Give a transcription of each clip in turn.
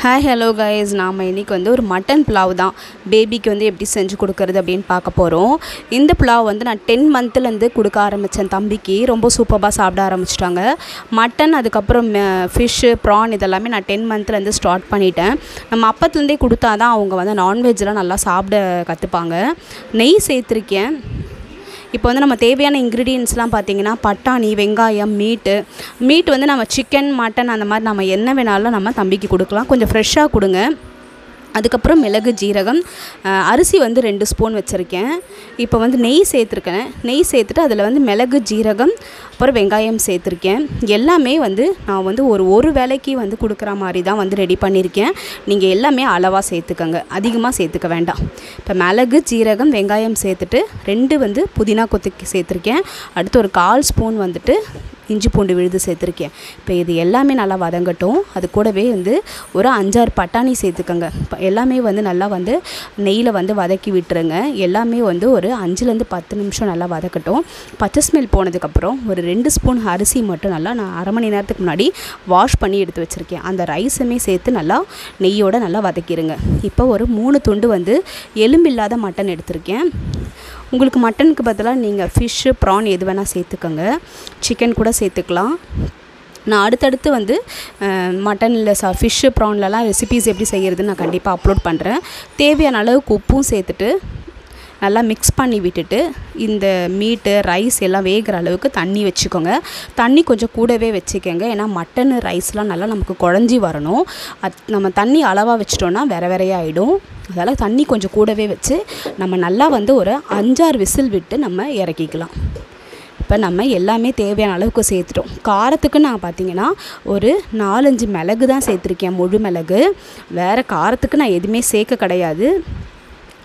Hi hello guys நாம் இன்றைக்கி வந்து ஒரு மட்டன் புலாவ் தான். பேபிக்கு வந்து எப்படி செஞ்சு கொடுக்கறது அப்படின்னு பார்க்க போகிறோம் இந்த புலாவ் வந்து நான் டென் மந்த்லேருந்து கொடுக்க ஆரம்பித்தேன் தம்பிக்கு. ரொம்ப சூப்பராக சாப்பிட ஆரம்பிச்சிட்டாங்க. மட்டன் அதுக்கப்புறம் ஃபிஷ்ஷு ப்ரான் இதெல்லாமே நான் டென் மந்த்லேருந்து ஸ்டார்ட் பண்ணிட்டேன். நம்ம அப்பத்துலேருந்தே கொடுத்தா தான் அவங்க வந்து நான்வெஜ்லாம் நல்லா சாப்பிட கற்றுப்பாங்க நெய் சேர்த்துருக்கேன். இப்போ வந்து நம்ம தேவையான இன்க்ரீடியன்ஸ்லாம் பார்த்தீங்கன்னா பட்டாணி வெங்காயம் மீட்டு மீட் வந்து நம்ம சிக்கன் மட்டன் அந்த மாதிரி நம்ம என்ன வேணாலும் நம்ம தம்பிக்கு கொடுக்கலாம். கொஞ்சம் ஃப்ரெஷ்ஷாக கொடுங்க. அதுக்கப்புறம் மிளகு ஜீரகம் அரிசி வந்து ரெண்டு ஸ்பூன் வச்சுருக்கேன். இப்போ வந்து நெய் சேர்த்துருக்கேன். நெய் சேர்த்துட்டு அதில் வந்து மிளகு ஜீரகம் அப்புறம் வெங்காயம் சேர்த்துருக்கேன். எல்லாமே வந்து நான் வந்து ஒரு ஒரு வேளைக்கு வந்து கொடுக்குற மாதிரி தான் வந்து ரெடி பண்ணியிருக்கேன். நீங்கள் எல்லாமே அளவாக சேர்த்துக்கோங்க. அதிகமாக சேர்த்துக்க வேண்டாம். இப்போ மிளகு ஜீரகம் வெங்காயம் சேர்த்துட்டு ரெண்டு வந்து புதினா கொத்துக்கு சேர்த்துருக்கேன். அடுத்து ஒரு கால் ஸ்பூன் வந்துட்டு இஞ்சி பூண்டு விழுது சேர்த்துருக்கேன். இப்போ இது எல்லாமே நல்லா வதங்கட்டும். அது கூடவே வந்து ஒரு அஞ்சாறு பட்டாணி சேர்த்துக்கோங்க. எல்லாமே வந்து நல்லா வந்து நெய்யில் வந்து வதக்கி விட்டுருங்க. எல்லாமே வந்து ஒரு அஞ்சுலேருந்து பத்து நிமிஷம் நல்லா வதக்கட்டும். பச்சை ஸ்மெல் போனதுக்கப்புறம் ஒரு ரெண்டு ஸ்பூன் அரிசி மட்டும் நல்லா நான் அரை மணி நேரத்துக்கு முன்னாடி வாஷ் பண்ணி எடுத்து வச்சுருக்கேன். அந்த ரைஸுமே சேர்த்து நல்லா நெய்யோடு நல்லா வதக்கிடுங்க இப்போ ஒரு மூணு துண்டு வந்து எலும்பில்லாத மட்டன் எடுத்திருக்கேன். உங்களுக்கு மட்டனுக்கு பதிலாக நீங்கள் ஃபிஷ்ஷு ப்ரான் எது வேணால் சேர்த்துக்கோங்க. சிக்கன் கூட சேர்த்துக்கலாம். நான் அடுத்தடுத்து வந்து மட்டனில் சா ஃபிஷ்ஷு ப்ரான்லலாம் ரெசிபீஸ் எப்படி செய்கிறதுன்னு நான் கண்டிப்பாக அப்லோட் பண்ணுறேன் தேவையான அளவுக்கு உப்பும் சேர்த்துட்டு நல்லா மிக்ஸ் பண்ணி விட்டுட்டு இந்த மீட்டு ரைஸ் எல்லாம் வேகிற அளவுக்கு தண்ணி வச்சுக்கோங்க. தண்ணி கொஞ்சம் கூடவே வச்சுக்கோங்க. ஏன்னா மட்டன் ரைஸ்லாம் நல்லா நமக்கு குழஞ்சி வரணும். அத் நம்ம தண்ணி அளவாக வச்சிட்டோன்னா வேற வேறையாக ஆகிடும் அதனால் தண்ணி கொஞ்சம் கூடவே வச்சு நம்ம நல்லா வந்து ஒரு அஞ்சாறு விசில் விட்டு நம்ம இறக்கிக்கலாம். இப்போ நம்ம எல்லாமே தேவையான அளவுக்கு சேர்த்துட்டோம். காரத்துக்கு நான் பார்த்தீங்கன்னா ஒரு நாலஞ்சு மிளகு தான் சேர்த்துருக்கேன். முழு மிளகு. வேறு காரத்துக்கு நான் எதுவுமே சேர்க்க கிடையாது.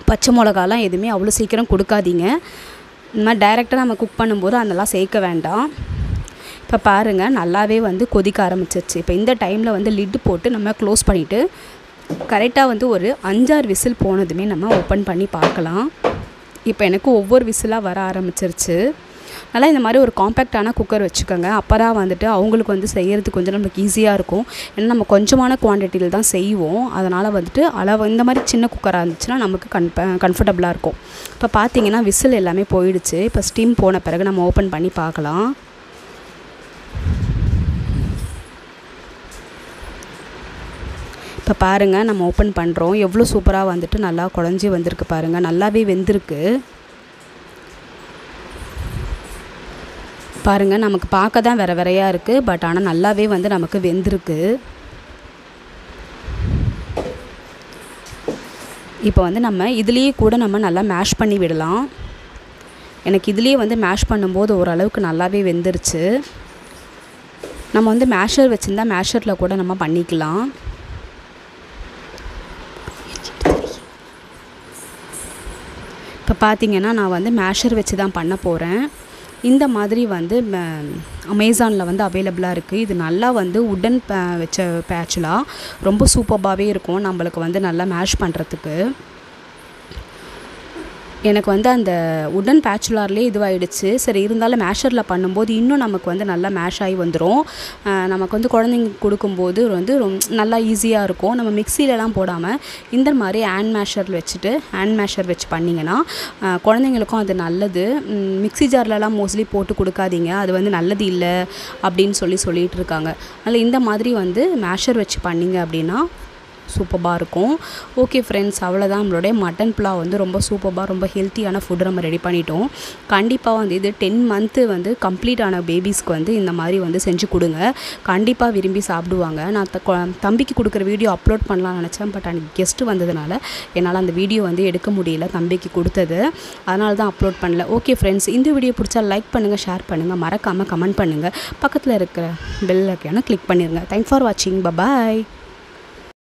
பச்சை மிளகாலாம் எதுவுமே அவ்வளோ சீக்கிரம் கொடுக்காதீங்க. இந்த மாதிரி டைரெக்டாக நம்ம குக் பண்ணும்போது அதெல்லாம் சேர்க்க வேண்டாம். இப்போ பாருங்கள் நல்லாவே வந்து கொதிக்க ஆரம்பிச்சிருச்சு. இப்போ இந்த டைமில் வந்து லிட்டு போட்டு நம்ம க்ளோஸ் பண்ணிவிட்டு கரெக்டாக வந்து ஒரு அஞ்சாறு விசில் போனதுமே நம்ம ஓப்பன் பண்ணி பார்க்கலாம். இப்போ எனக்கு ஒவ்வொரு விசிலாக வர ஆரம்பிச்சிருச்சு. அதனால் இந்த மாதிரி ஒரு காம்பேக்டான குக்கர் வச்சுக்கோங்க. அப்போ தான் வந்துட்டு அவங்களுக்கு வந்து செய்கிறதுக்கு கொஞ்சம் நமக்கு ஈஸியாக இருக்கும். ஏன்னா நம்ம கொஞ்சமான குவான்டிட்டியில் தான் செய்வோம். அதனால் வந்துட்டு அளவு இந்த மாதிரி சின்ன குக்கராக இருந்துச்சுன்னா நமக்கு கன்ஃப கம்ஃபர்டபுளாக இருக்கும். இப்போ பார்த்தீங்கன்னா விசில் எல்லாமே போயிடுச்சு. இப்போ ஸ்டீம் போன பிறகு நம்ம ஓப்பன் பண்ணி பார்க்கலாம். இப்போ பாருங்கள் நம்ம ஓப்பன் பண்ணுறோம் எவ்வளோ சூப்பராக வந்துட்டு நல்லா குழஞ்சி வந்திருக்கு பாருங்கள் நல்லாவே வெந்திருக்கு. பாருங்கள் நமக்கு பார்க்க தான் வேறு வேறையாக இருக்குது பட் ஆனால் நல்லாவே வந்து நமக்கு வெந்திருக்கு. இப்போ வந்து நம்ம இதுலேயே கூட நம்ம நல்லா மேஷ் பண்ணி விடலாம். எனக்கு இதுலேயே வந்து மேஷ் பண்ணும்போது ஓரளவுக்கு நல்லாவே வெந்துருச்சு. நம்ம வந்து மேஷர் வச்சுருந்தா மேஷரில் கூட நம்ம பண்ணிக்கலாம். இப்போ பார்த்தீங்கன்னா நான் வந்து மேஷர் வச்சு தான் பண்ண போகிறேன் இந்த மாதிரி வந்து அமேசானில் வந்து அவைலபிளாக இருக்குது இது நல்லா வந்து உடன் வச்ச பேச்சுலாக ரொம்ப சூப்பர்பாகவே இருக்கும். நம்மளுக்கு வந்து நல்லா மேஷ் பண்ணுறதுக்கு எனக்கு வந்து அந்த உடன் பேச்சுலார்லேயே இதுவாகிடுச்சு சரி இருந்தாலும் மேஷரில் பண்ணும்போது இன்னும் நமக்கு வந்து நல்லா மேஷ் ஆகி வந்துடும் நமக்கு வந்து குழந்தைங்க கொடுக்கும்போது வந்து ரொம்ப நல்லா ஈஸியாக இருக்கும். நம்ம மிக்சிலலாம் போடாமல் இந்த மாதிரி ஹேண்ட் மேஷரில் வச்சுட்டு ஹேண்ட் மேஷர் வச்சு பண்ணிங்கன்னா குழந்தைங்களுக்கும் அது நல்லது. மிக்சி மிக்ஸி ஜார்லலாம் மோஸ்ட்லி போட்டு கொடுக்காதீங்க. அது வந்து நல்லது இல்லை அப்படின்னு சொல்லி சொல்லிகிட்டு இருக்காங்க. அதனால் இந்த மாதிரி வந்து மேஷர் வச்சு பண்ணிங்க அப்படின்னா சூப்பராக இருக்கும். ஓகே ஃப்ரெண்ட்ஸ் அவ்வளோதான் நம்மளுடைய மட்டன் புலாவ் வந்து ரொம்ப சூப்பராக ரொம்ப ஹெல்த்தியான ஃபுட் நம்ம ரெடி பண்ணிட்டோம். கண்டிப்பாக வந்து இது டென் மந்த்து வந்து கம்ப்ளீட் ஆன பேபிஸ்க்கு வந்து இந்த மாதிரி வந்து செஞ்சு கொடுங்க. கண்டிப்பாக விரும்பி சாப்பிடுவாங்க. நான் த- தம்பிக்கு கொடுக்குற வீடியோ அப்லோட் பண்ணலாம்னு நினச்சேன். பட் அன்றைக்கி கெஸ்ட்டு வந்ததுனால என்னால் அந்த வீடியோ வந்து எடுக்க முடியல தம்பிக்கு கொடுத்தது. அதனால தான் அப்லோட் பண்ணல. ஓகே ஃப்ரெண்ட்ஸ் இந்த வீடியோ பிடிச்சா லைக் பண்ணுங்கள் ஷேர் பண்ணுங்கள் மறக்காமல் கமெண்ட் பண்ணுங்கள் பக்கத்தில் இருக்கிற பெல் ஐக்கான கிளிக் பண்ணிடுங்க தேங்க்ஸ் ஃபார் வாட்சிங் பபாய்